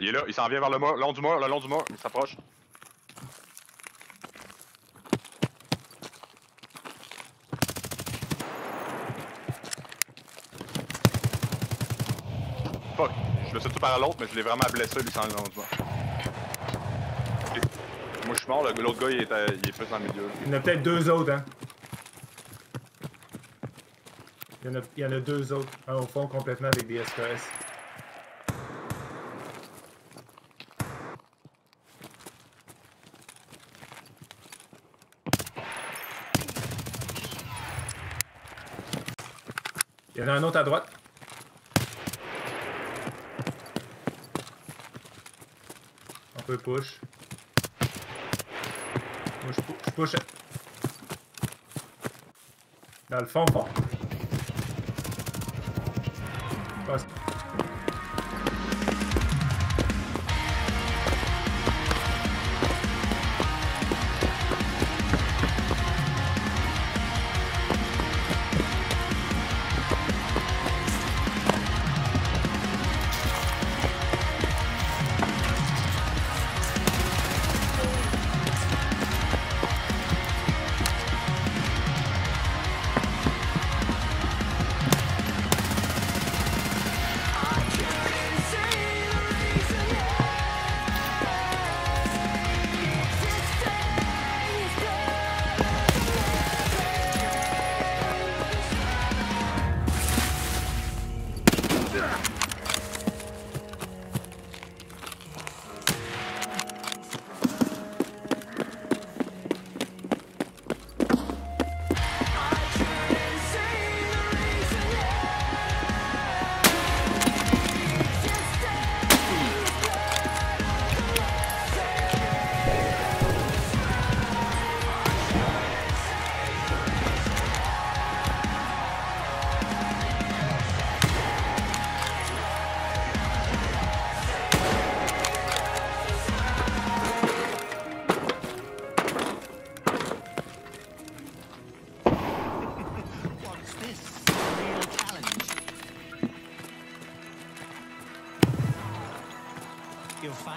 Il est là, il s'en vient vers le mur, long du mur, le long du mur, il s'approche. Fuck, je le suis tout par l'autre, mais je l'ai vraiment blessé, lui, sans le long du mur. Ok. Moi, je suis mort, l'autre gars, il est, plus dans le milieu. Il y en a peut-être deux autres, hein. Il y, en a, a deux autres. Un au fond complètement avec des SKS. Il y en a un autre à droite. On peut push. Moi, je, pu- je push. Dans le fond, fond. Passe.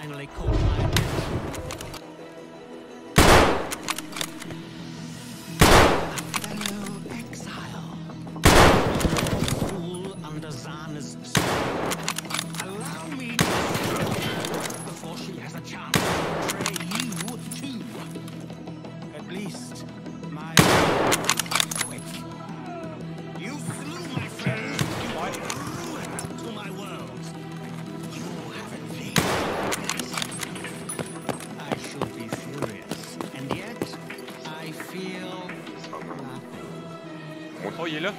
Finally caught. my Oh, il est là.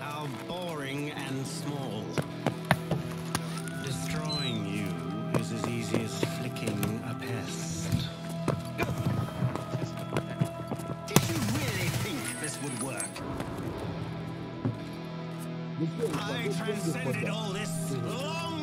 How boring and small. Destroying you is as easy as flicking a pest. Did you really think this would work? I transcended all this long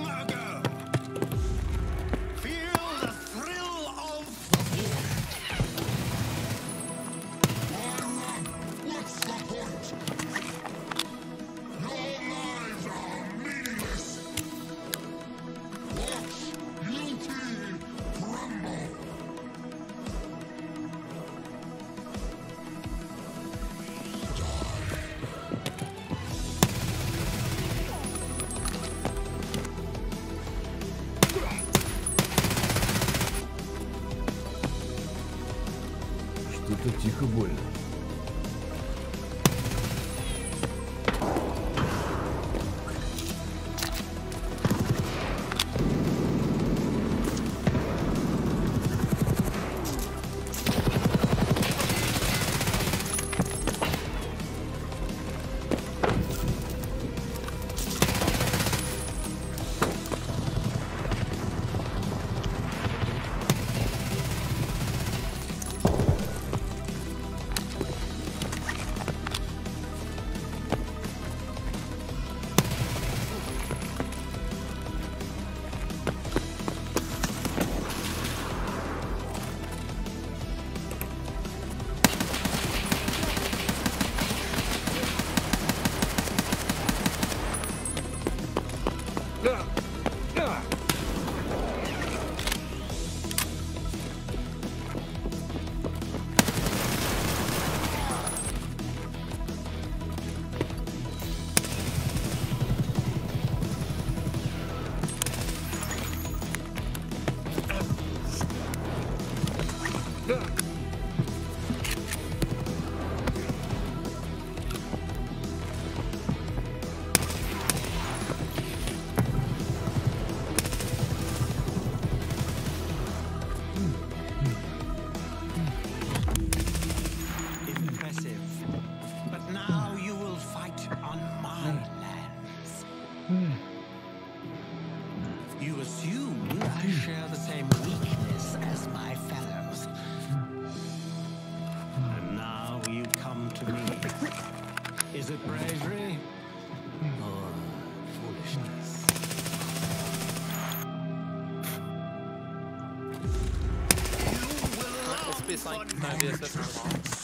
I share the same weakness as my fellows. And now you come to me. Is it bravery or foolishness? You will allow this like, response.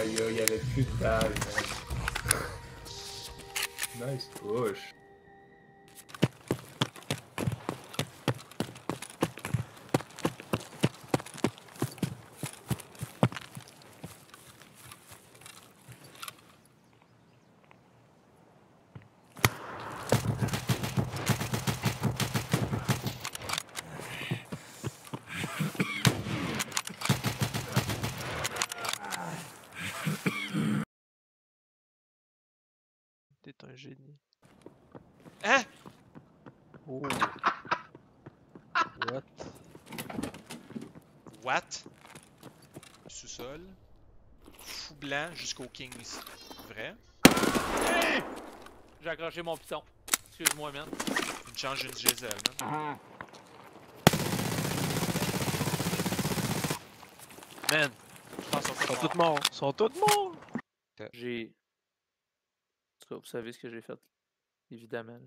Aïe, il y avait plus de. Nice push. T'es un génie. Hein? Oh. What? What? Sous-sol. Fou blanc jusqu'au Kings. Vrai? J'ai accroché mon piton. Excuse-moi, man. Une change d'une Giselle, man. Man, Je pense sont tous morts. Ils sont tous morts. J'ai. En tout cas, vous savez ce que j'ai fait. Évidemment.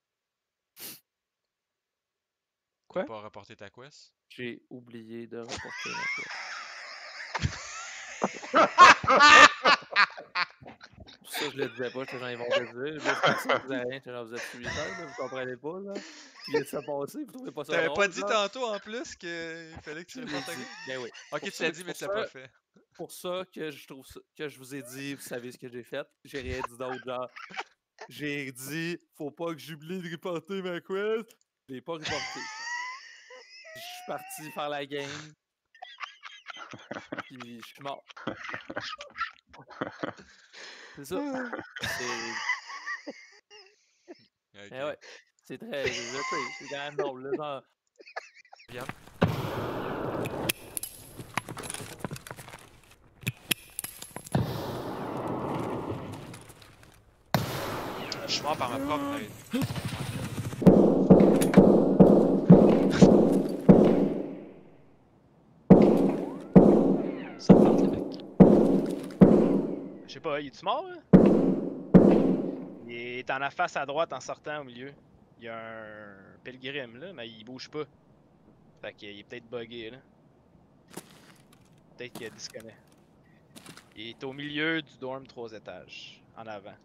Quoi? pas rapporter ta quest. J'ai oublié de reporter ma. Pour ça, je le disais pas, j'étais genre, ils vont le dire. Là, je que avez rien, genre, vous êtes suicidaire, là, vous comprenez pas, là. Il vient de se passer, vous trouvez pas ça T'avais pas dit là? tantôt en plus qu'il fallait que tu dit. quest? Ben oui. Ok, Pour tu ça- l'as dit, mais tu l'as pas ça- fait. pour ça que je trouve ça- que je vous ai dit, vous savez ce que j'ai fait. J'ai rien dit d'autre, genre. J'ai dit, faut pas que j'oublie de reporter ma quest. Je l'ai pas reporté. Je suis parti faire la game. Puis je suis mort. C'est ça. C'est. Eh ouais. C'est très. C'est quand même drôle, là. Bien. mort par propre Je sais pas, il est-tu mort hein? Il est en la face à droite en sortant au milieu. Il y a un pilgrim là, mais il bouge pas. Fait qu'il est peut-être buggé là. Peut-être qu'il a disconnect. Il est au milieu du dorm 3 étages, en avant,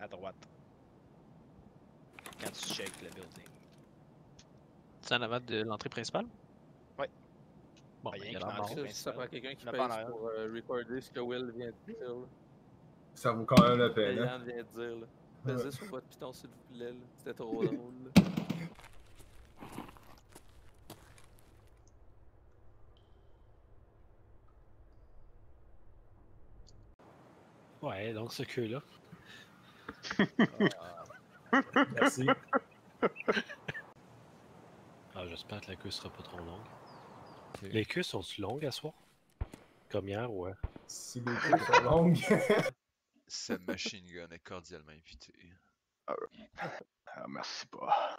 à droite. Quand tu shakes le building. C'est en avant de l'entrée principale? Ouais. Bon, Ah, ben, y a il a mort. marche. Ça, prend quelqu'un qui Il y en a pèse pas en arrière. pour euh, recorder ce que Will vient de dire. Là. Ça vaut quand même la Que peine. Hein? Vient de dire. Là. Sur votre piton s'il vous plaît. là. C'était trop drôle. là. Ouais, donc ce queue-là. Merci. Ah, j'espère que la queue sera pas trop longue. Les queues sont-tu longues à soir? Comme hier, ouais. Si les queues sont longues. Cette machine gun est cordialement invitée. Ah, merci pas.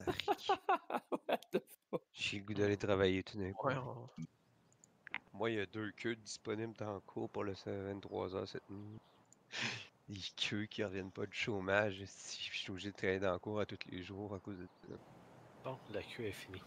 What the fuck? J'ai le goût d'aller travailler tout d'un coup. Ouais, on- Moi, il y a deux queues disponibles dans le cours pour le 23h cette nuit. Des queues qui reviennent pas du chômage. Si je suis obligé de travailler dans le cours à tous les jours à cause de ça. Bon, la queue est finie.